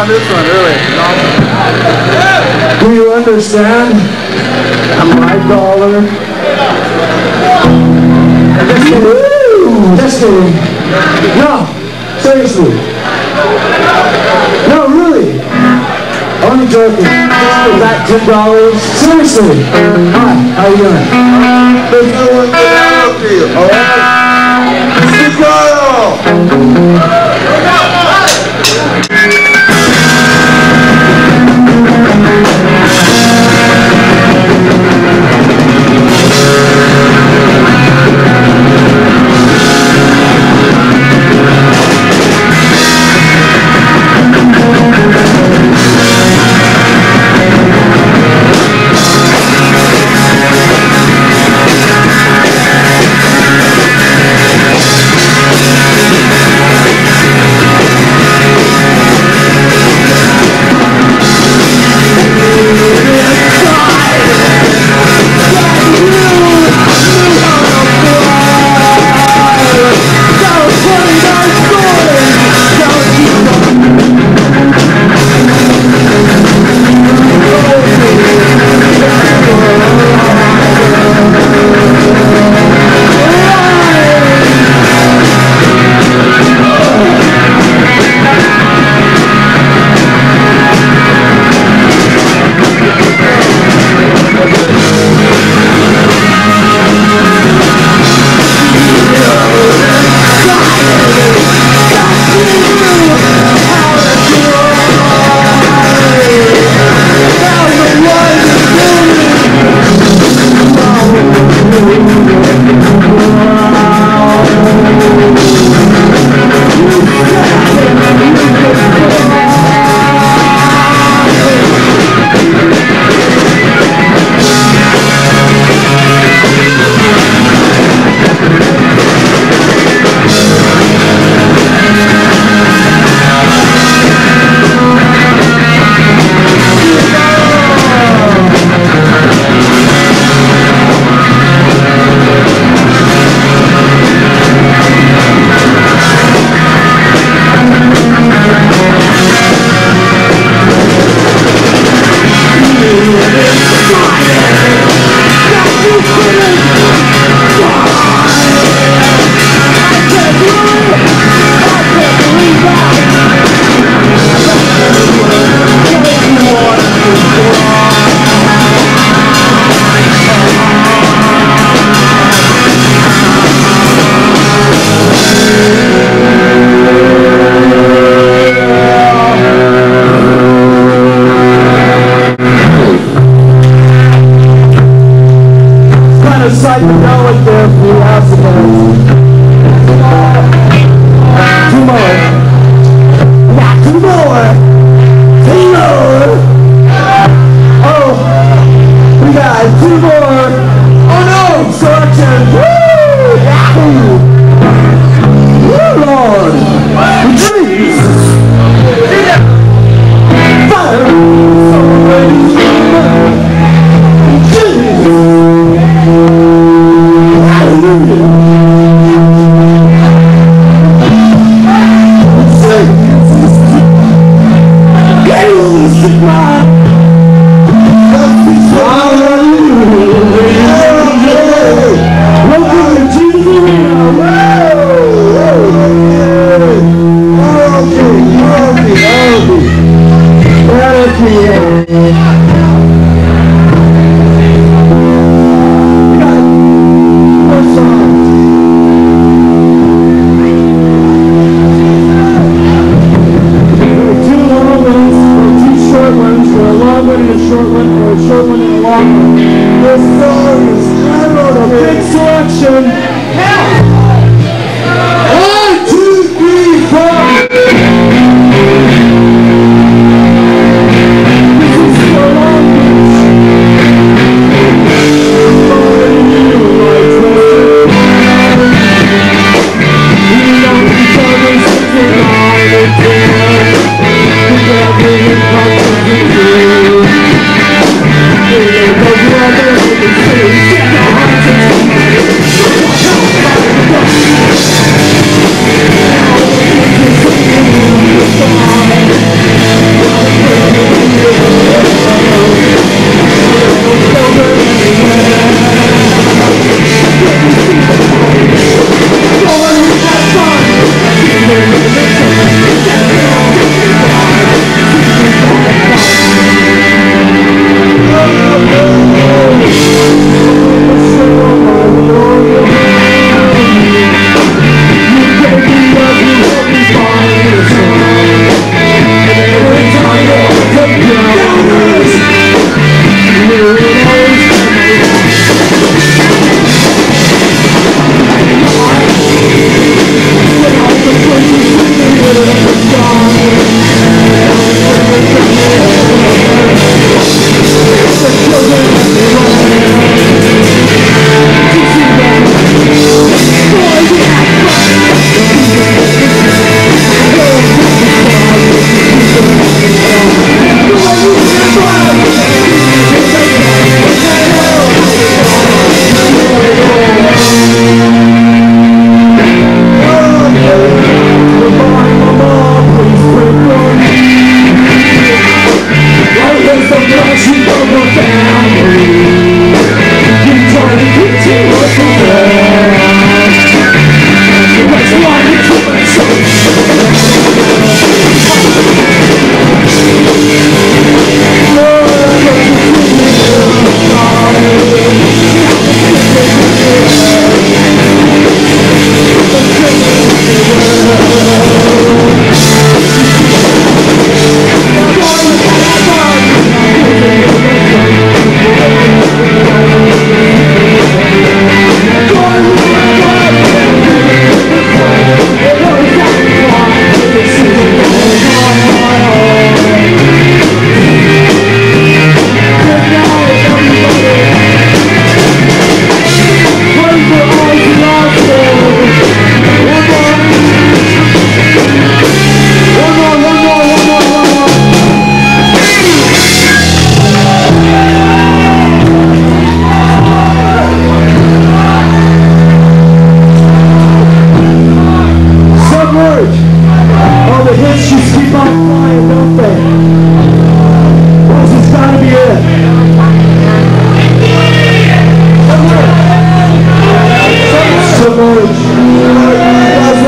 on this one, really. Do you understand? I'm five dollar. Just kidding. No, seriously. No, really. Only joking. Just that ten dollars. Seriously. Hi, how you doing? There's no one you. Não. more.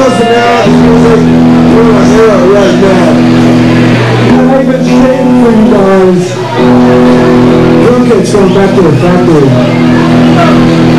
listen now to music you are here right now. And I even came for you guys. Drunkards going back to the factory.